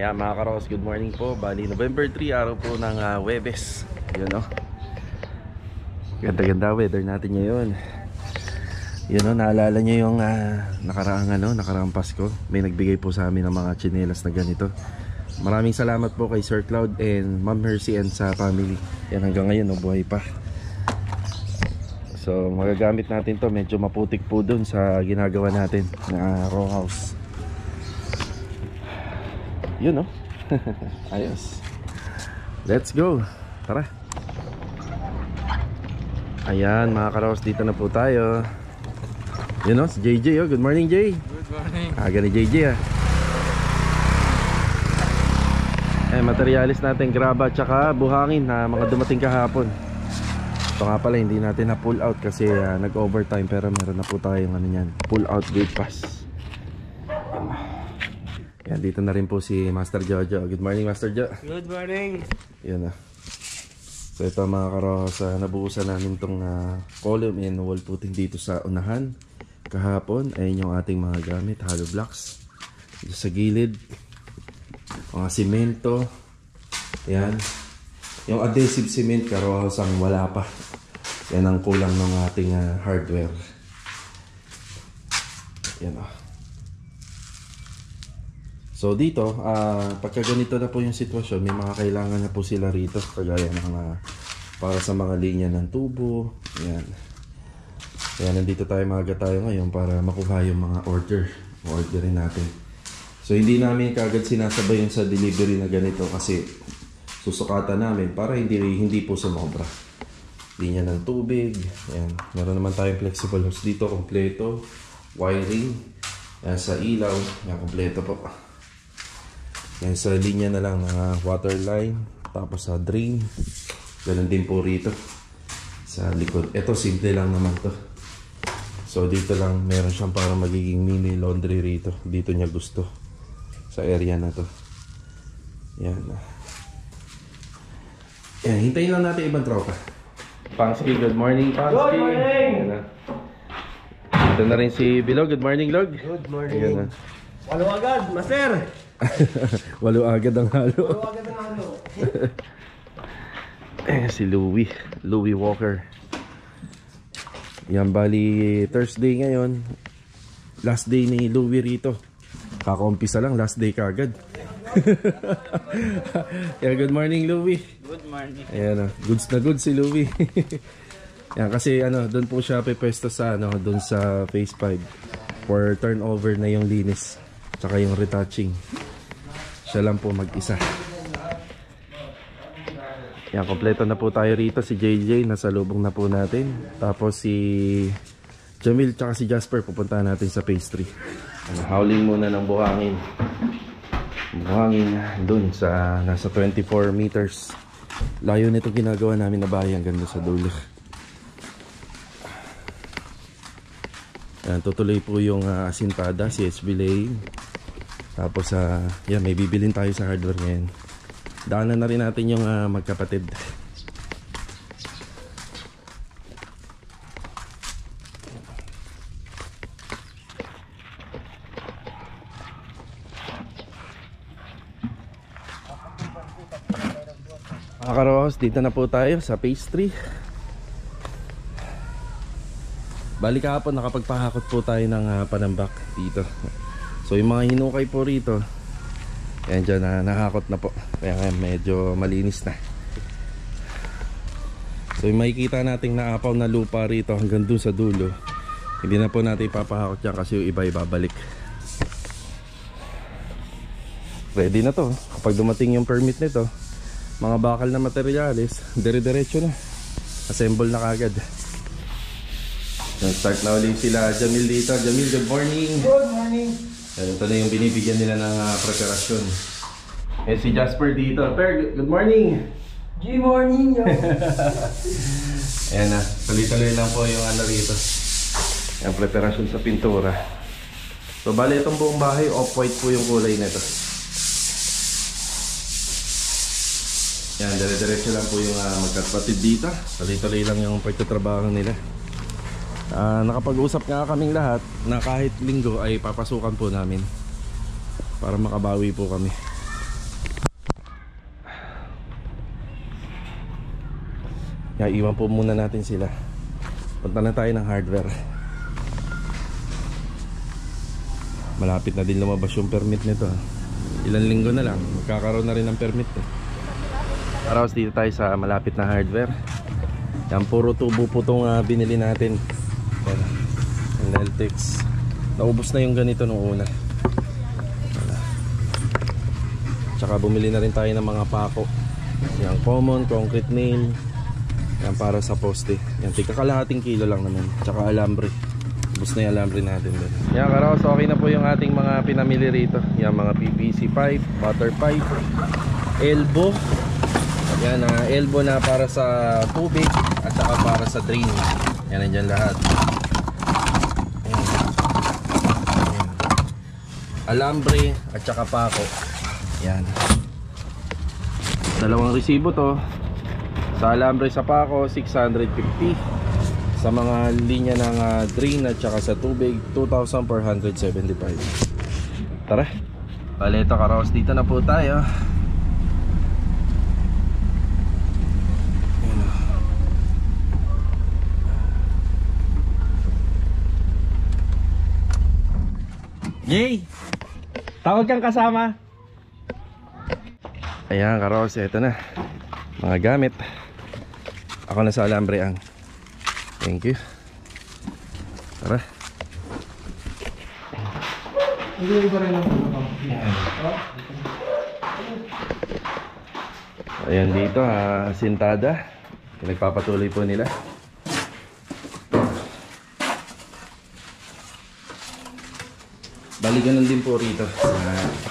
Ayan mga karos, good morning po. Bali, November 3, araw po ng uh, Webes. Yun o. Ganda-ganda weather natin ngayon. Yun o, naalala nyo yung uh, nakaraang, ano, nakaraang Pasko. May nagbigay po sa amin ng mga chinelas na ganito. Maraming salamat po kay Sir Cloud and Ma'am Mercy and sa family. Yan hanggang ngayon, no, buhay pa. So magagamit natin to Medyo maputik po dun sa ginagawa natin Na row house Yun no Ayos. Let's go. Tara. Ayan mga karaos Dito na po tayo. Yun no si JJ oh. Good morning Jay Good morning. Aga ni JJ ah. Eh materialis natin graba tsaka buhangin na mga dumating kahapon. Ito nga pala hindi natin na pull out kasi uh, nag overtime pero meron na po tayong ano yan, pull out gate pass yan dito na rin po si Master Jojo. Good morning Master Jo. Good morning. Yan na so ito mga karos uh, nabuhusan namin tong uh, column and wall putting dito sa unahan. Kahapon ayun yung ating mga gamit hollow blocks. Dito sa gilid mga simento. Yan yung adhesive cement karos ang wala pa. Yan ang kulang ng ating uh, hardware. Yan o oh. So dito uh, pagka ganito na po yung sitwasyon may mga kailangan na po sila rito kagaya ng uh, para sa mga linya ng tubo yan. Kaya nandito tayo maaga tayo ngayon para makuha yung mga order orderin natin. So hindi namin kagad sinasabay yung sa delivery na ganito kasi susukatan namin para hindi hindi po sumobra. Linya ng tubig Ayan. meron naman tayong flexible hose dito kompleto wiring Ayan, sa ilaw Ayan, kompleto po Ayan, sa linya na lang ng water line tapos sa drain ganun din po rito sa likod ito simple lang naman to so dito lang meron siyang para magiging mini laundry rito dito niya gusto sa area na to yan yan hintayin lang natin ibang tropa Pangsky, good morning Pangsky. Good morning. Ayan na. Ito na rin si Bilog. Good morning, Log. Good Ayan morning na. Walo agad, master Walo agad ang halo. Walo agad ang ano Eh, si Louie. Louie Walker. Yan, bali Thursday ngayon. Last day ni Louie rito. Kakaumpisa lang, last day kagad. yeah, good morning Louie. Good morning Ayan o, goods na goods si Louie. Yan, kasi ano, doon po siya pwesto sa ano, doon sa phase 5 for turnover na yung linis tsaka yung retouching. Siya lang po mag-isa. Yan, kompleto na po tayo rito. Si JJ, nasa lubong na po natin. Tapos si Jamil tsaka si Jasper, pupunta natin sa 3. Ano, howling muna ng buhangin. Buhangin dun sa nasa 24 meters. Layo nito ginagawa namin na bahay hanggang sa dulo. Yan, tutuloy po yung uh, asintada, si SB Lane. Tapos, uh, yan, may bibilin tayo sa hardware ngayon. Daanan na rin natin yung uh, magkapatid. Mga karos, dito na po tayo sa phase 3 Balik kahapon nakapagpahakot po tayo ng uh, panambak dito. So yung mga hinukay po rito Yan dyan na uh, nahakot na po. Kaya medyo malinis na. So yung makikita nating naapaw na lupa rito hanggang dun sa dulo Hindi na po natin ipapahakot yan kasi yung iba ibabalik. Ready na to. Kapag dumating yung permit nito mga bakal na materyales dire-diretso na. Assemble na kagad start na ulit sila. Jamil dito. Jamil good morning. Good morning. Ito na yung binibigyan nila ng uh, preparasyon. Eh si Jasper dito. Per good morning. Good morning ayan na tuloy-tuloy lang po yung ano rito. Yung preparasyon sa pintura. So bali itong buong bahay off-white po yung kulay nito. Yan, dire-diretso lang po yung uh, magkapatid dito. Tuloy-tuloy lang yung pagtatrabaho nila uh, nakapag-usap nga kaming lahat na kahit linggo ay papasukan po namin para makabawi po kami. Kaya iwan po muna natin sila. Punta na tayo ng hardware. Malapit na din lumabas yung permit nito. Ilan linggo na lang Magkakaroon na rin ng permit eh. Araws dito tayo sa malapit na hardware. Yan puro tubo po itong uh, binili natin. Yan, yung Neltex. Naubos na yung ganito nung una. Tsaka bumili na rin tayo ng mga pako. Yan, common, concrete nail. Yan, para sa poste. Yan, tika kalahating kilo lang naman. Tsaka alambre. Ubus na yung alambre natin din. Yan, karos, okay na po yung ating mga pinamili rito. Yan, mga PVC pipe, butter pipe, elbow. Yan, ah, elbow na para sa tubig at saka para sa drain. Yan, nandyan lahat. Ayan. Ayan. Alambre at saka pako. Yan. Dalawang resibo to. Sa alambre sa pako, 650. Sa mga linya ng ah, drain at saka sa tubig, 2,475. Tara. Bale, ito karaos dito na po tayo. Ayan o. Yay! Tawag kang kasama. Ayan, karos, ito na. Mga gamit. Ako na sa alambre ang. Thank you. Tara. Ayan dito, ha, sintada. Nagpapatuloy po nila. Bali ganun din po rito sa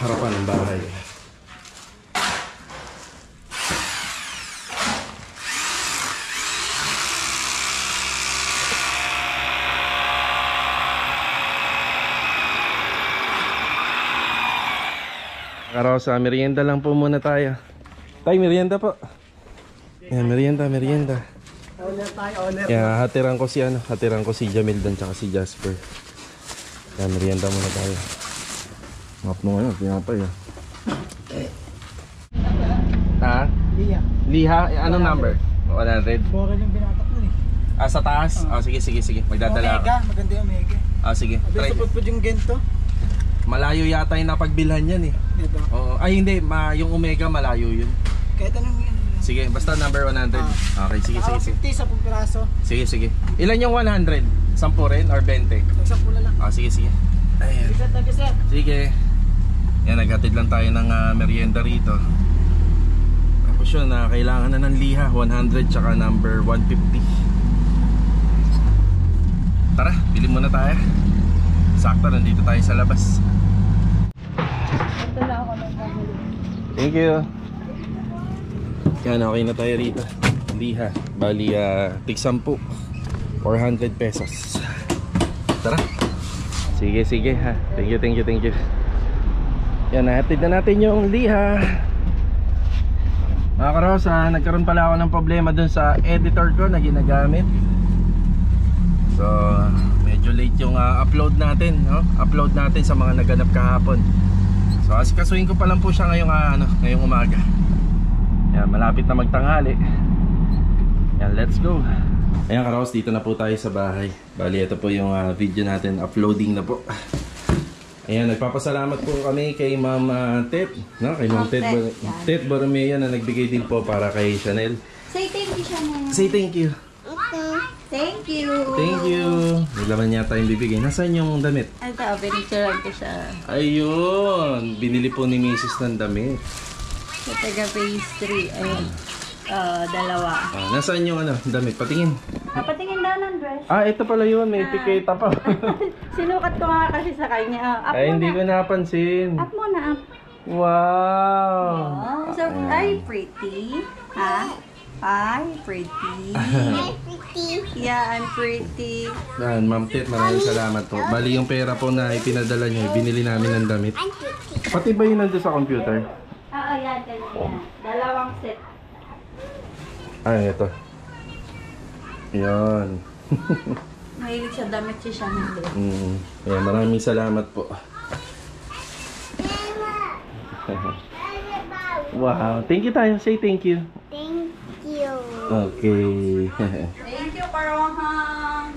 harapan ng bahay. Karosa, merienda lang po muna tayo. Tay, merienda po. Yan, merienda, merienda. Owner tayo, owner. Yan, hatiran ko si ano, hatiran ko si Jamil dan tsaka si Jasper. Yan, merienda muna tayo. Map mo ngayon, pinapay ah. Ha? Iya. Liha, eh, anong number? 100. Bora yung binatak nun eh. Ah, sa taas? Ah, sige, sige, sige. Magdadala ako. Omega, maganda yung Omega. Ah, sige. Abi Try. sa putput yung gento. Malayo yata yung napagbilhan yan eh. Diba? Oo. Ay, hindi. Ma, yung Omega, malayo yun. Kahit anong yan. Sige, basta number 100. Okay, sige, sige, sige. 50 sa pong piraso. Sige, sige. Ilan yung 100? 10 rin or 20? Isang pula lang. Ah, sige, sige. Ayan. Bigat na bigat. Sige. Yan, naghatid lang tayo ng ah, merienda rito. Tapos yun, na kailangan na ng liha, 100 tsaka number 150. Tara, bili muna tayo. Sakto, nandito tayo sa labas. Ito na ako ng pabili. Thank you. Yan, okay na tayo rito. Liha. Bali, uh, tig 10. 400 pesos. Tara. Sige, sige ha. Thank you, thank you, thank you. Yan, nahatid na natin yung liha. Mga karosa, nagkaroon pala ako ng problema dun sa editor ko na ginagamit. So, medyo late yung ah, upload natin, no? Upload natin sa mga naganap kahapon. So, asikasuhin ko pa lang po siya ngayong ah, ano, ngayong umaga. Yan, malapit na magtanghali. Yan, let's go. Ayan, Karaos, dito na po tayo sa bahay. Bali, ito po yung ah, video natin. Uploading na po. Ayan, nagpapasalamat po kami kay Ma'am ah, Tet. No? Kay Ma'am Tet, Bar-. Tet Borromeo na nagbigay din po para kay Chanel. Say thank you na. Say thank you. Thank you. Thank you. May laman yata yung bibigay. Nasaan yung damit? Ito, pinicturean ko siya. Ayun! Binili po ni Mrs. ng damit. Sa taga pastry. Ayun. Ah, dalawa. Ah, nasaan yung ano, damit? Patingin. Papatingin daw ng dress. Ah, ito pala yun. May piketa pa. Sinukat ko nga kasi sa kanya. Ah, Up Ay, mo hindi na. ko napansin. Up mo na, up. Wow! Oh, so, ay, pretty. Ha? Ay, pretty. Yeah, I'm pretty. Yan, Ma'am Tet, maraming salamat po. Bali yung pera po na ipinadala nyo, binili namin ng damit. Pati ba yun nandun sa computer? Oo, yan, ganyan. Dalawang set. Ay, ito. Yan. Mahilig sa damit si Chanel. mm, yan, maraming salamat po. wow, thank you tayo. Say thank you. Thank you. Okay. Thank you, Karohang!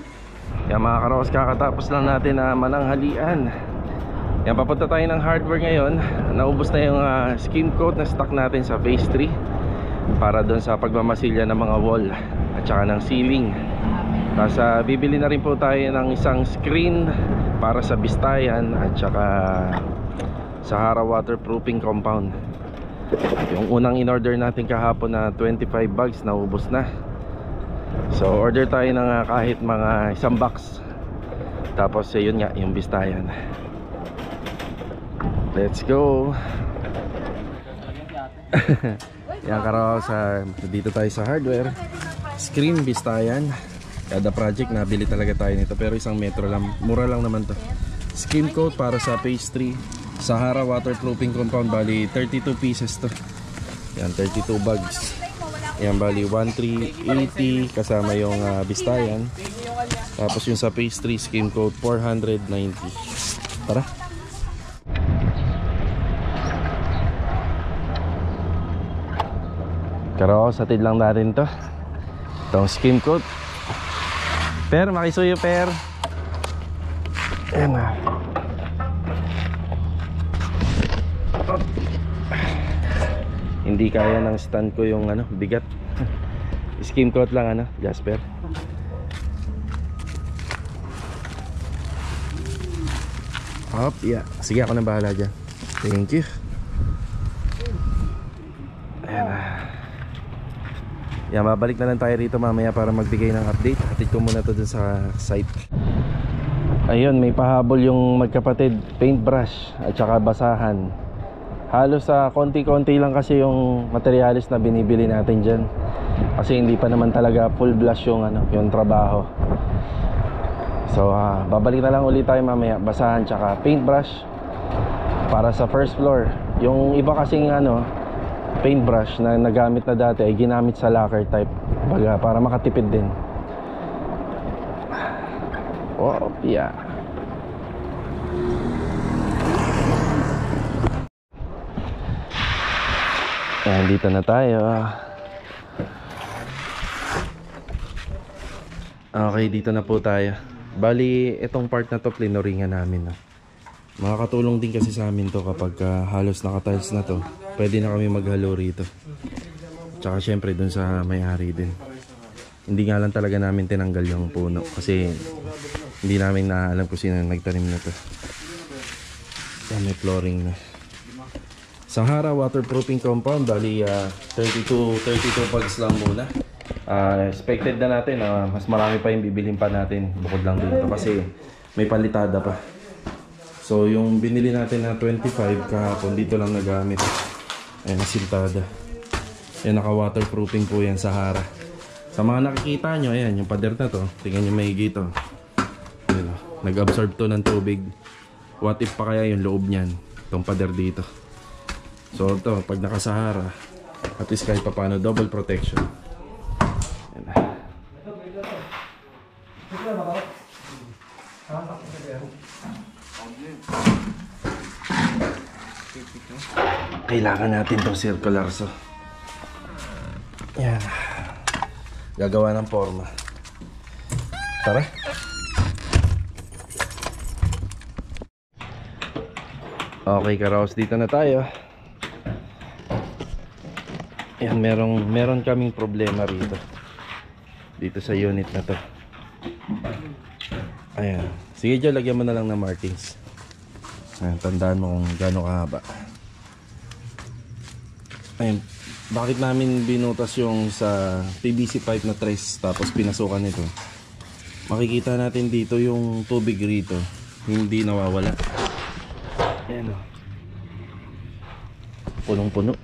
Yan mga karos, kakatapos lang natin na mananghalian. Yan, papunta tayo ng hardware ngayon. Naubos na yung ah, skim coat na stock natin sa phase 3 para doon sa pagmamasilya ng mga wall at saka ng ceiling. Tapos ah, bibili na rin po tayo ng isang screen para sa bistayan at saka Sahara waterproofing compound. Yung unang in-order natin kahapon na 25 bags naubos na. So order tayo ng ah, kahit mga isang box Tapos eh, yun nga yung bistayan Let's go Yan karaw sa dito tayo sa hardware. Screen bistayan. Kada project nabili talaga tayo nito Pero isang metro lang. Mura lang naman to. Skim coat para sa 3 Sahara waterproofing compound Bali 32 pieces to. Yan 32 bags. Yan bali 1380 kasama yung ah, bistayan. Tapos yung sa 3 skim coat 490. Tara. Karo, satid lang natin to. Itong skim coat. Per, makisuyo per. Ayan na. Hindi kaya ng stand ko yung ano, bigat. Skim coat lang ano, Jasper. Hop, yeah. Sige ako na bahala dyan. Thank you. Ayan na. Yan, babalik na lang tayo rito mamaya para magbigay ng update. Hatid ko muna to dun sa site. Ayun, may pahabol yung magkapatid. Paintbrush at saka basahan. Halos sa konti-konti lang kasi yung materialis na binibili natin dyan. Kasi hindi pa naman talaga full blush yung, ano, yung trabaho. So, ah, babalik na lang ulit tayo mamaya. Basahan tsaka paintbrush para sa first floor. Yung iba kasing ano, paintbrush na nagamit na dati ay ginamit sa lacquer type. Baga, para makatipid din. Oh, yeah. Ayan, dito na tayo. Okay, dito na po tayo. Bali, itong part na to, plinoringan namin. No? Makakatulong din kasi sa amin to kapag ah, halos nakatiles na to. Pwede na kami maghalo rito. Tsaka syempre dun sa may-ari din. Hindi nga lang talaga namin tinanggal yung puno kasi hindi namin na alam kung sino nagtanim na to. May flooring na. Sahara waterproofing compound bali ah, 32 32 bags lang muna. Ah, expected na natin na mas marami pa yung bibilin pa natin bukod lang dito kasi may palitada pa. So yung binili natin na 25 kahapon dito lang nagamit. Ayan, sintada. Yan naka waterproofing po yan Sahara. Sa mga nakikita nyo, ayan yung pader na to. Tingnan nyo maigi to. Ayan, oh. Nag-absorb to ng tubig. What if pa kaya yung loob niyan? Itong pader dito. So ito, pag nakasahara, at least kahit paano double protection. Yan Kailangan natin tong circular so. Yan. Gagawa ng forma. Tara. Okay, Karaos, dito na tayo. Yan, merong, meron kaming problema rito. Dito sa unit na to. Ayan. Sige, Joe, lagyan mo na lang ng markings. Ayan, tandaan mo kung gaano kahaba. Ayan. Bakit namin binutas yung sa PVC pipe na trace tapos pinasukan ito? Makikita natin dito yung tubig rito. Hindi nawawala. Ayan o. Punong-puno.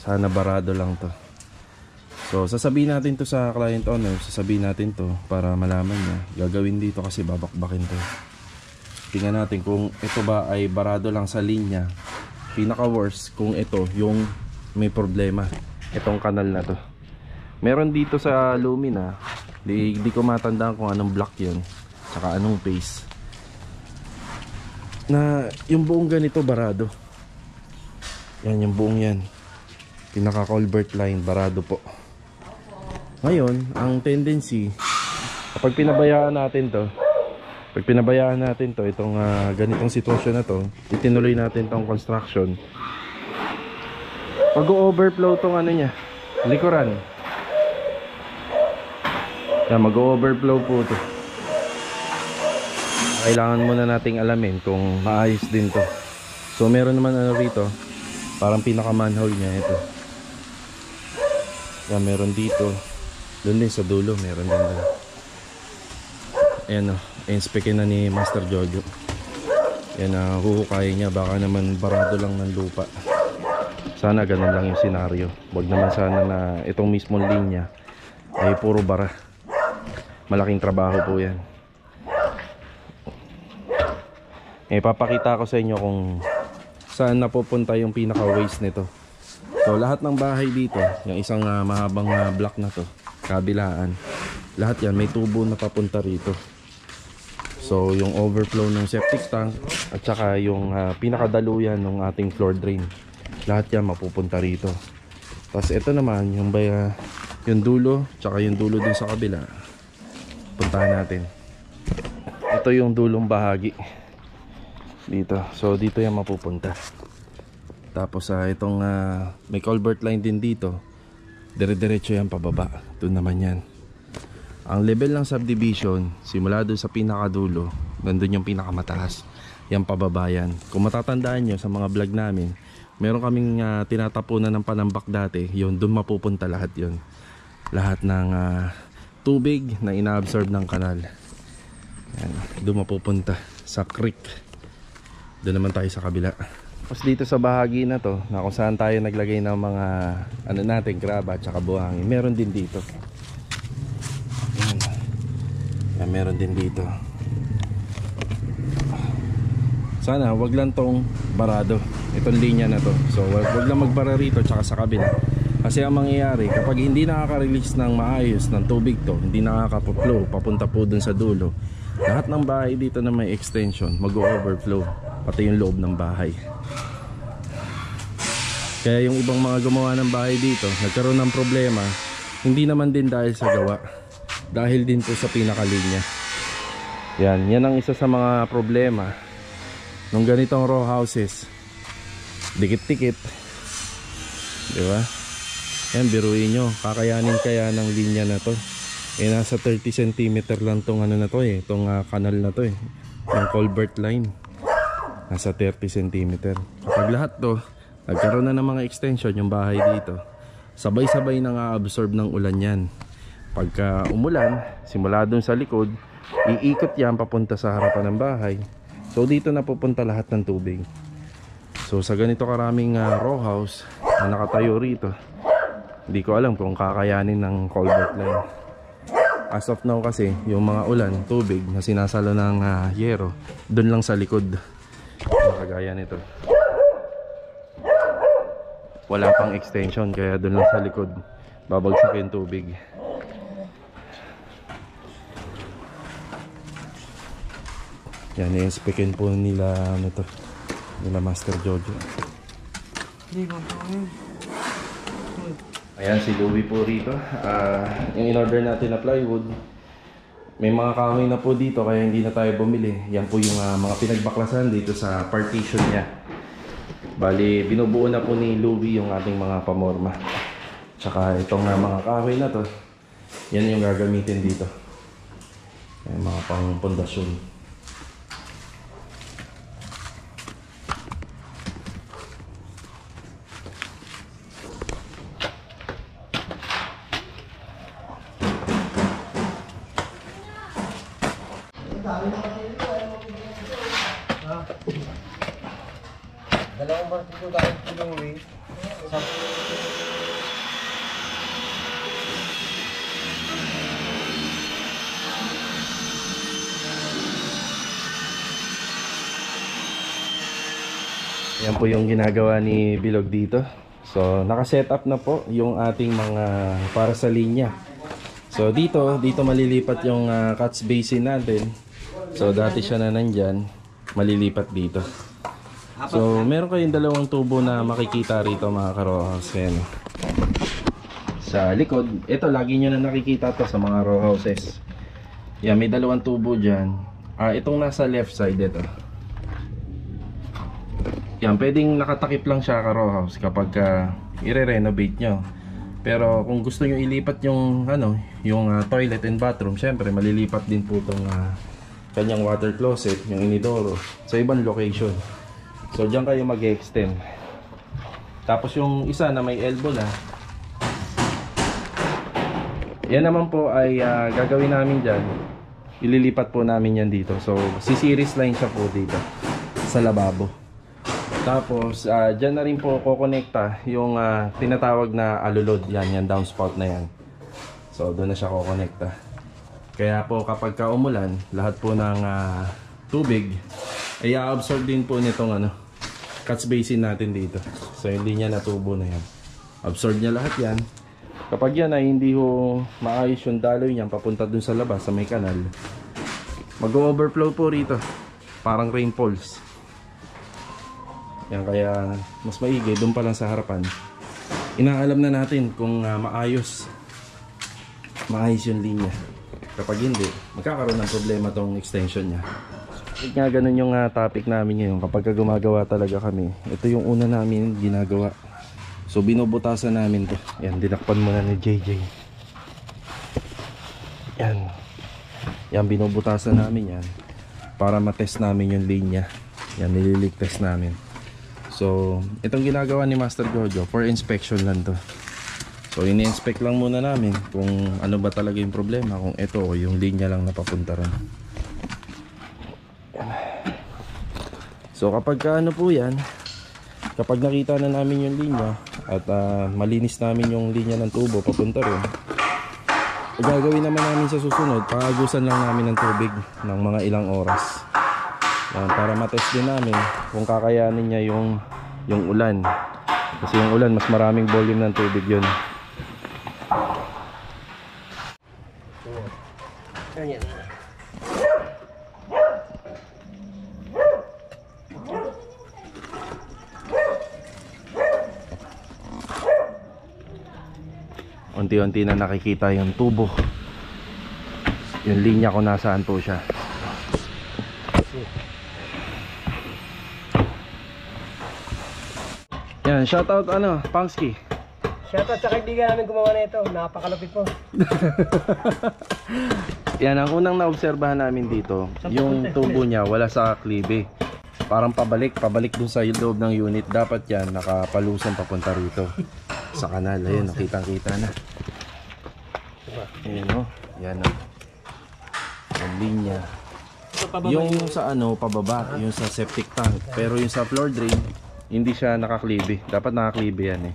Sana barado lang to. So, sasabihin natin to sa client owner. Sasabihin natin to para malaman niya. Gagawin dito kasi babakbakin to. Tingnan natin kung ito ba ay barado lang sa linya. Pinaka worst kung ito yung may problema. Itong kanal na to. Meron dito sa Lumina. Di, di ko matandaan kung anong block yun. Saka anong pace. Na yung buong ganito barado. Yan yung buong yan. Pinaka culvert line, barado po. Ngayon, ang tendency, kapag pinabayaan natin to, pag pinabayaan natin to, itong ah, ganitong sitwasyon na to, itinuloy natin tong construction. Pag overflow tong ano niya, likuran. Yan, mag-overflow po to. Kailangan muna nating alamin kung maayos din to. So meron naman ano rito, parang pinaka manhole niya ito. Yan, meron dito. Doon din sa dulo, meron din doon. Ayan o, inspekin na ni Master Jojo. Yan na huhukayin niya, baka naman barado lang ng lupa. Sana ganun lang yung senaryo. Huwag naman sana na itong mismong linya ay puro bara. Malaking trabaho po yan. Eh, papakita ko sa inyo kung saan napupunta yung pinaka waste nito. So lahat ng bahay dito, yung isang ah, mahabang ah, block na to, kabilaan, lahat yan may tubo na papunta rito. So yung overflow ng septic tank at saka yung ah, pinakadaluyan ng ating floor drain, lahat yan mapupunta rito. Tapos ito naman yung baya, yung dulo, tsaka yung dulo din sa kabila. Puntahan natin. Ito yung dulong bahagi dito. So dito yan mapupunta. Tapos sa itong ah, may culvert line din dito. Dire-diretso yan pababa. Doon naman yan. Ang level ng subdivision, simula doon sa pinakadulo, nandun yung pinakamataas. Yan pababa yan. Kung matatandaan nyo sa mga vlog namin, meron kaming ah, tinatapunan ng panambak dati. Yun, doon mapupunta lahat yun. Lahat ng ah, tubig na inaabsorb ng kanal. Yan, doon mapupunta sa creek. Doon naman tayo sa kabila. Tapos dito sa bahagi na to, na kung saan tayo naglagay ng mga ano natin, graba at saka buhangin, meron din dito. Yan. Meron din dito. Sana wag lang tong barado. Itong linya na to. So wag, wag lang magbara rito tsaka sa kabila. Kasi ang mangyayari, kapag hindi nakaka-release ng maayos ng tubig to, hindi nakaka-flow papunta po dun sa dulo, lahat ng bahay dito na may extension, mag-overflow. Pati yung loob ng bahay. Kaya yung ibang mga gumawa ng bahay dito, nagkaroon ng problema, hindi naman din dahil sa gawa. Dahil din po sa pinakalinya. Yan, yan ang isa sa mga problema nung ganitong row houses. Dikit-dikit. Di ba? Yan, biruin nyo. Kakayanin kaya ng linya na to. Eh, nasa 30 cm lang tong ano na to eh. Tong ah, kanal na to eh. Yung culvert line. Nasa 30 cm. Kapag lahat to, nagkaroon na ng mga extension yung bahay dito. Sabay-sabay na nga absorb ng ulan yan. Pagka umulan, simula dun sa likod, iikot yan papunta sa harapan ng bahay. So dito na pupunta lahat ng tubig. So sa ganito karaming ah, row house na nakatayo rito, hindi ko alam kung kakayanin ng culvert line. As of now kasi, yung mga ulan, tubig na sinasalo ng ah, yero, dun lang sa likod. Nakagaya nito. Wala pang extension kaya dun lang sa likod babagsak yung tubig. Yan, i-inspectin po nila ano to, nila Master Jojo. Hindi ko po yun. Ayan si Louie po rito. Ah, yung in-order natin na plywood, may mga kahoy na po dito kaya hindi na tayo bumili. Yan po yung ah, mga pinagbaklasan dito sa partition niya. Bali, binubuo na po ni Louie yung ating mga pamorma. Tsaka itong ah, mga kahoy na to, yan yung gagamitin dito. Yung mga pang pundasyon. Dalawang martilyo dahil kinuwi. Sa Yan po yung ginagawa ni Bilog dito. So, naka-set up na po yung ating mga para sa linya. So, dito, dito malilipat yung uh, catch basin natin. So, dati siya na nandyan, malilipat dito. So, meron kayong dalawang tubo na makikita rito mga karohas. Sa likod, ito lagi nyo na nakikita to sa mga row houses. Yan, may dalawang tubo dyan. Ah, itong nasa left side, ito. Yan, pwedeng nakatakip lang siya ka row house kapag ah, i-renovate nyo. Pero kung gusto nyo ilipat yung ano, yung ah, toilet and bathroom, syempre malilipat din po itong ah, kanyang water closet, yung inidoro, sa ibang location. So diyan kayo mag-extend. Tapos yung isa na may elbow na, yan naman po ay ah, gagawin namin dyan. Ililipat po namin yan dito. So, si-series line siya po dito sa lababo. Tapos, ah, dyan na rin po kukonekta yung ah, tinatawag na alulod. Yan, yan downspout na yan. So, doon na siya kukonekta. Kaya po kapag ka umulan, lahat po ng ah, tubig ay absorb din po nitong ano, catch basin natin dito. So, yung linya na tubo na yan. Absorb niya lahat yan. Kapag yan ay hindi ho maayos yung daloy niyan papunta dun sa labas sa may kanal, mag-overflow po rito. Parang rainfalls. Yan kaya mas maigi doon pa lang sa harapan. Inaalam na natin kung ah, maayos maayos yung linya. Kapag hindi, magkakaroon ng problema tong extension niya. Kahit nga ganun yung ah, topic namin ngayon kapag ka gumagawa talaga kami. Ito yung una namin ginagawa. So binubutasan namin to. Yan, dinakpan muna ni JJ. Yan. Yan, binubutasan namin yan. Para matest namin yung linya. Yan, nililig test namin. So, itong ginagawa ni Master Jojo, for inspection lang to. So, ini-inspect lang muna namin kung ano ba talaga yung problema. Kung ito o yung linya lang napapunta ron. So, kapag ka ano po yan, kapag nakita na namin yung linya at ah, malinis namin yung linya ng tubo papunta ron, ang gagawin naman namin sa susunod, paagusan lang namin ng tubig ng mga ilang oras. Yan, para matest din namin kung kakayanin niya yung yung ulan. Kasi yung ulan, mas maraming volume ng tubig yun. Unti-unti na nakikita yung tubo. Yung linya kung nasaan po siya. Yan, shoutout ano, Pangski. Shoutout sa kaibigan namin gumawa na ito. Napakalapit po. Yan, ang unang naobserbahan namin dito, yung tubo niya wala sa klibe. Parang pabalik, pabalik dun sa loob ng unit. Dapat yan, nakapalusong papunta rito. Sa kanal, ayun, nakitang kita na. Ayun o, yan o. Ang linya. Yung sa ano, pababa, yung sa septic tank. Pero yung sa floor drain, hindi siya nakaklibe. Dapat nakaklibe yan eh.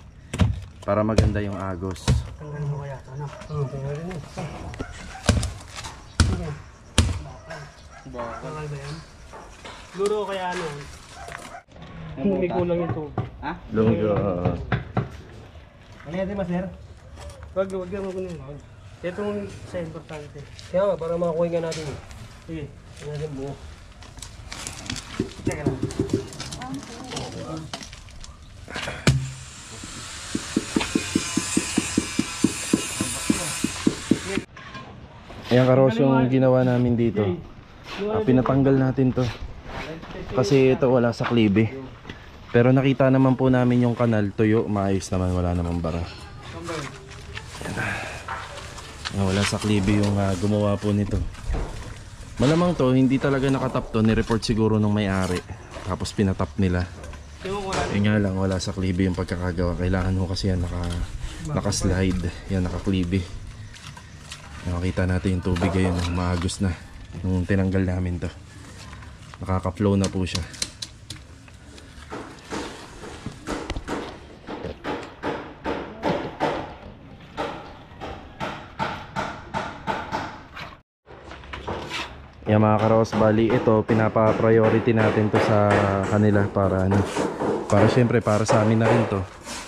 Para maganda yung agos. Tanggalin mo kaya ito, ano? Tanggalin mo. Bakal ba yan? Siguro kaya ano? Hindi kulang yung tubo. Lunggo, oo. Ano yan, Master? Wag, wag yan, wag na Ito yung sa importante. Kaya nga, para makakuha nga natin. Sige, tingnan natin buo. Teka lang. Ayan karos yung ginawa namin dito. Ah, pinatanggal natin to. Kasi ito wala sa klibe. Pero nakita naman po namin yung kanal tuyo. Maayos naman wala namang bara. Wala sa klibe yung ah, gumawa po nito. Malamang to hindi talaga nakatap to. Ni-report siguro nung may-ari. Tapos pinatap nila. Yun nga lang wala sa klibe yung pagkakagawa. Kailangan mo kasi yan naka, naka-slide. Yan naka-klibe. Nakakita natin yung tubig ngayon maagos na nung tinanggal namin to. Nakaka-flow na po siya. Yan mga karos, bali ito pinapa-priority natin to sa kanila para ano para syempre para sa amin na rin to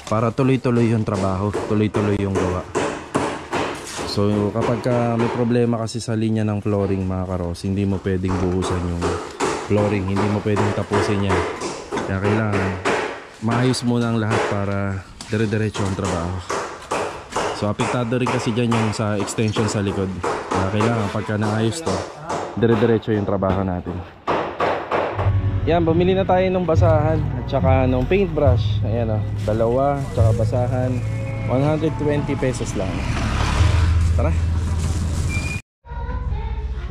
para tuloy-tuloy yung trabaho tuloy-tuloy yung gawa So kapag ka may problema kasi sa linya ng flooring mga karos, hindi mo pwedeng buhusan yung flooring, hindi mo pwedeng tapusin yan. Kaya kailangan maayos muna ang lahat para dire-diretso ang trabaho. So apektado rin kasi dyan yung sa extension sa likod. Kaya kailangan pagka naayos to, dire-diretso yung trabaho natin. Yan, bumili na tayo ng basahan at saka ng paintbrush. Ayan o, dalawa, tsaka basahan. 120 pesos lang. Tara!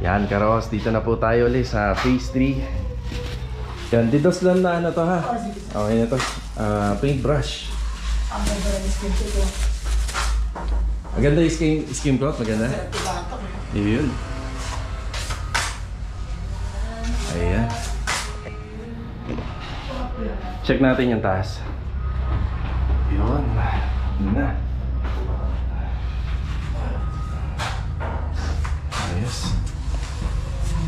Yan, karos, dito na po tayo ulit sa phase 3. Yan, didos lang na ano to ha? Okay na to. Ah, paintbrush. Maganda yung skin, skin coat, maganda. Yun. Ayan. Check natin yung taas. Yun. Na. Ayos.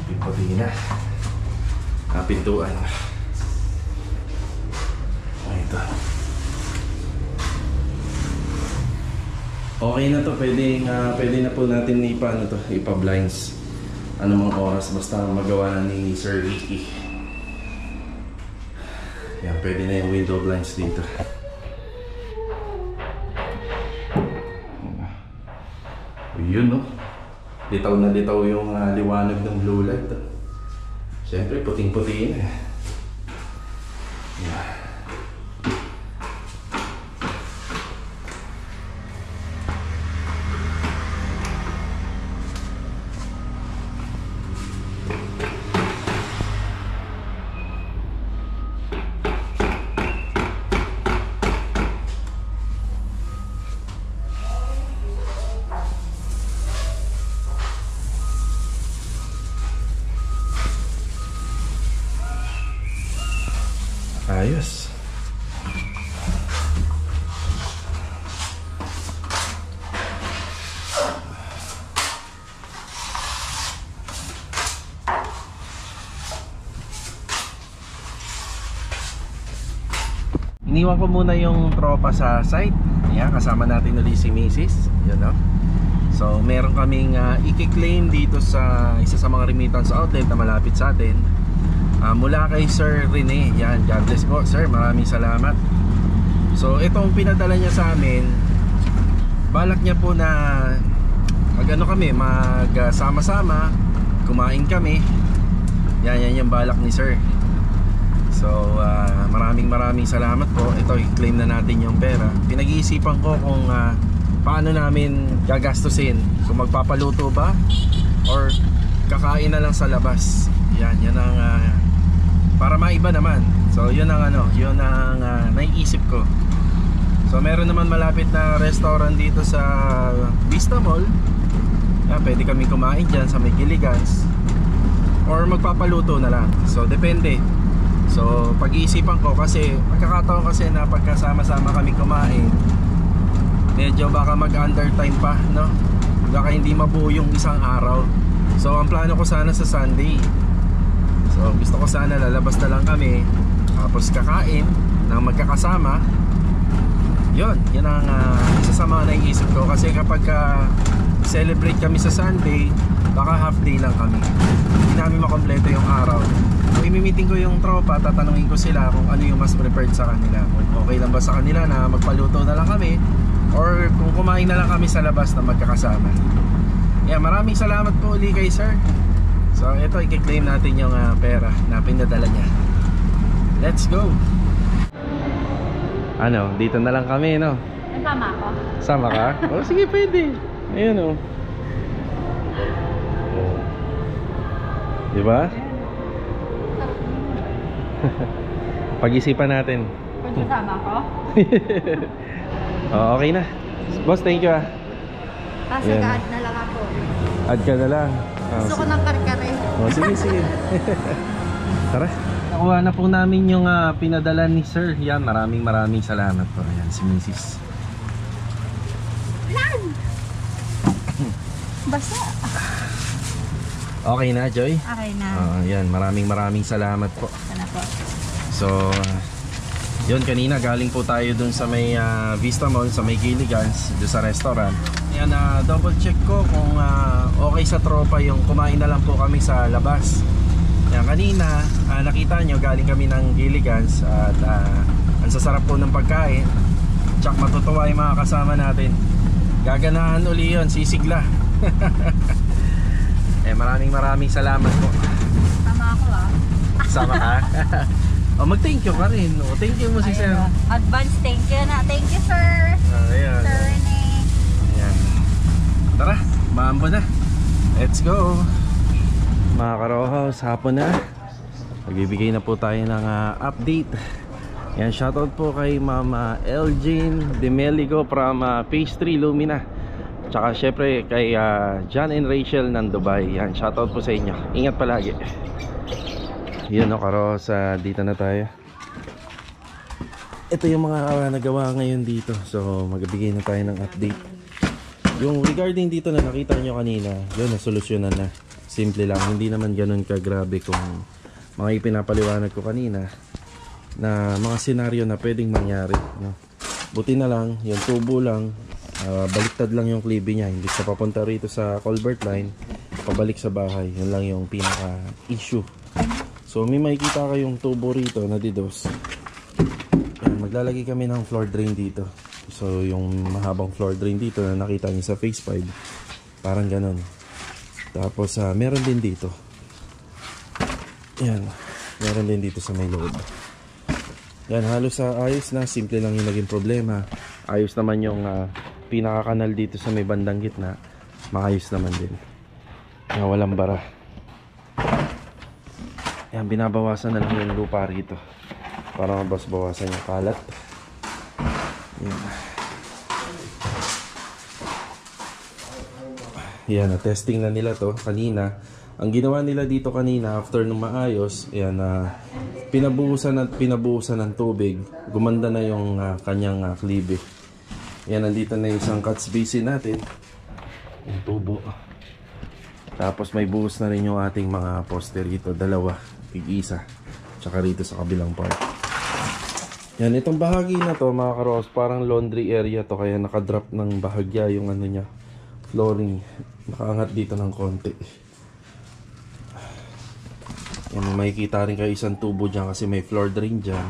Piputi na. Pintuan. Ay, ito. Okay na to, pwede, uh, pwede na po natin ipa, ano to, ipa-blinds. Anumang oras, basta magawa na ni Sir Ricky. Yan, pwede na yung window blinds dito. Yun, no? Litaw na litaw yung ah, liwanag ng blue light. oh. Siyempre, puting-puti na. Yan. Ayos. Iniwan ko muna yung tropa sa site. Yan, kasama natin ulit si Mrs. Yun, no? So, meron kaming uh, i-claim dito sa isa sa mga remittance outlet na malapit sa atin. Ah, mula kay Sir Rene. Yan, God bless po. Sir, maraming salamat. So, itong pinadala niya sa amin, balak niya po na magano kami, magsama-sama, kumain kami. Yan, yan yung balak ni Sir. So, ah, maraming maraming salamat po. Ito, i-claim na natin yung pera. Pinag-iisipan ko kung ah, paano namin gagastusin. Kung magpapaluto ba or kakain na lang sa labas. Yan, yan ang ah, para maiba naman. So, yun ang ano, yun ang ah, naiisip ko. So, meron naman malapit na restaurant dito sa Vista Mall. Yan, pwede kami kumain dyan sa may Gilligans. Or magpapaluto na lang. So, depende. So, pag-iisipan ko kasi magkakataon kasi na pagkasama-sama kami kumain, medyo baka mag-undertime pa, no? Baka hindi mabuo yung isang araw. So, ang plano ko sana sa Sunday. So, gusto ko sana lalabas na lang kami, tapos kakain ng magkakasama. Yun, yun ang ah, isa sa mga naiisip ko kasi kapag ah, celebrate kami sa Sunday, baka half day lang kami. Hindi namin makompleto yung araw. So, imimiting ko yung tropa, tatanungin ko sila kung ano yung mas preferred sa kanila. Kung okay lang ba sa kanila na magpaluto na lang kami or kung kumain na lang kami sa labas na magkakasama. Yeah, maraming salamat po uli kay sir. So, ito, i-claim natin yung ah, pera na pinadala niya. Let's go! Ano, dito na lang kami, no? Tama ako. Sama ka? oh, sige, pwede. Ayun, oh. Oh. Di ba? Pag-isipan natin. Pwede sama ako? Oh, okay na. Boss, thank you ah. Kaso Yan. ka-add na lang ako. Add ka na lang. Oh, Gusto ko sige. ng karkare. Oh, sige, sige. Tara. Nakuha na po namin yung ah, pinadala ni Sir. Yan, maraming maraming salamat po. Ayan, si Mrs. Basta. Okay na, Joy? Okay na. Ah, yan, maraming maraming salamat po. Sana po. So, yun kanina galing po tayo dun sa may ah, Vista Mall, sa may Gilligans, dun sa restaurant. Yan, na double check ko kung ah, okay sa tropa yung kumain na lang po kami sa labas. Yan, kanina, ah, nakita nyo, galing kami ng Gilligans at ah, ang sasarap po ng pagkain. Tsak matutuwa yung mga kasama natin. Gaganahan uli yun, sisigla. eh, maraming maraming salamat po. Tama ako ah. Sama ka? oh, mag-thank you ka rin. Oh, thank you mo si Sir. Advance thank you na. Thank you, sir. Ah, ayan. Sir Rene. Ayan. Tara, maambo na. Let's go. Mga karohaus, hapon na. Magbibigay na po tayo ng ah, update. Yan, shoutout po kay Mama Elgin Demeligo from ah, Page 3 Lumina. Tsaka syempre kay ah, John and Rachel ng Dubai. Yan, shoutout po sa inyo. Ingat palagi. Yun no, karohas, ah, dito na tayo. Ito yung mga ah, nagawa ngayon dito. So, magbibigay na tayo ng update. Yung regarding dito na nakita nyo kanina, yun, nasolusyonan na. Simple lang, hindi naman ganun kagrabe kung mga ipinapaliwanag ko kanina na mga senaryo na pwedeng mangyari. No? Buti na lang, yung tubo lang, ah, baliktad lang yung klibe niya. Hindi siya papunta rito sa culvert line, pabalik sa bahay. Yun lang yung pinaka-issue. So may makikita kayong tubo rito na didos. Maglalagay kami ng floor drain dito. So yung mahabang floor drain dito na nakita niyo sa phase 5, parang ganun. Tapos ah, meron din dito. Yan. Meron din dito sa may loob. Yan, halos sa ayos na. Simple lang yung naging problema. Ayos naman yung ah, pinaka-kanal dito sa may bandang gitna. Maayos naman din. Na walang bara. Yan, binabawasan na lang yung lupa rito. Para mabas-bawasan yung kalat. Yan. Yan, na-testing na nila to kanina. Ang ginawa nila dito kanina after nung maayos, yan na pinabuhusan at pinabuhusan ng tubig. Gumanda na yung ah, kanyang uh, klibe. Yan, nandito na yung isang cuts basin natin. Yung tubo. Tapos may buhos na rin yung ating mga poster dito, dalawa, tig-isa. Tsaka rito sa kabilang part. Yan, itong bahagi na to mga karos, parang laundry area to kaya nakadrop ng bahagya yung ano niya, flooring. Nakaangat dito ng konti. Yan, may makikita rin kayo isang tubo dyan kasi may floor drain dyan.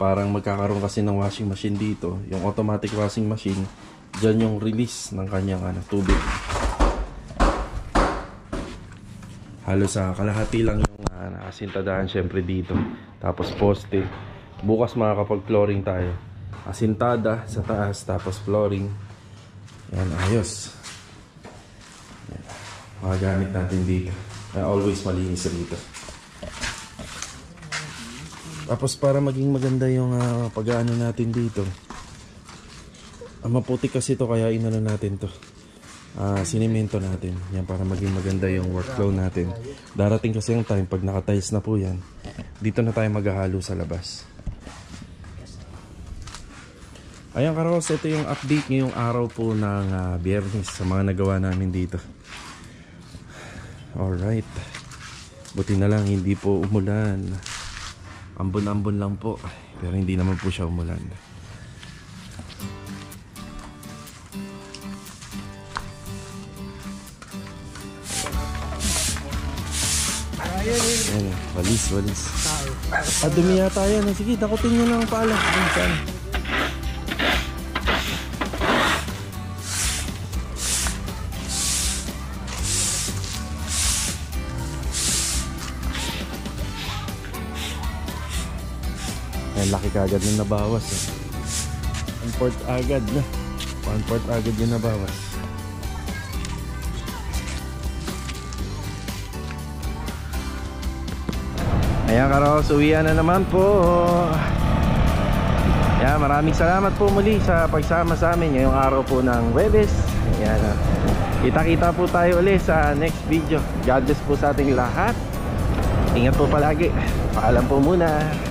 Parang magkakaroon kasi ng washing machine dito. Yung automatic washing machine, dyan yung release ng kanyang ano, tubig. Halos sa kalahati lang yung uh, nakasintadahan syempre dito. Tapos poste. Bukas makakapag-flooring tayo. Asintada sa taas, tapos flooring. Yan, ayos. Yan. Mga gamit natin dito. Uh, always malinis dito. Tapos para maging maganda yung uh, pag-ano natin dito. Uh, maputi kasi to kaya inano natin to. Uh, sinimento natin. Yan para maging maganda yung workflow natin. Darating kasi yung time pag naka-tiles na po yan. Dito na tayo maghahalo sa labas. Ayan karos, ito yung update ngayong araw po ng uh, biyernes sa mga nagawa namin dito. Alright. Buti na lang hindi po umulan. Ambon-ambon lang po. Pero hindi naman po siya umulan. Ayan, walis, walis. Ah, dumi yata yan. Sige, dakutin nyo ang pala. Dun, kagad na nabawas eh. One port agad na. One port agad yung nabawas. Ayan karos, uwian na naman po. Ayan, maraming salamat po muli sa pagsama sa amin ngayong araw po ng Webes. Ayan, ah. kita-kita po tayo ulit sa next video. God bless po sa ating lahat. Ingat po palagi. Paalam po muna.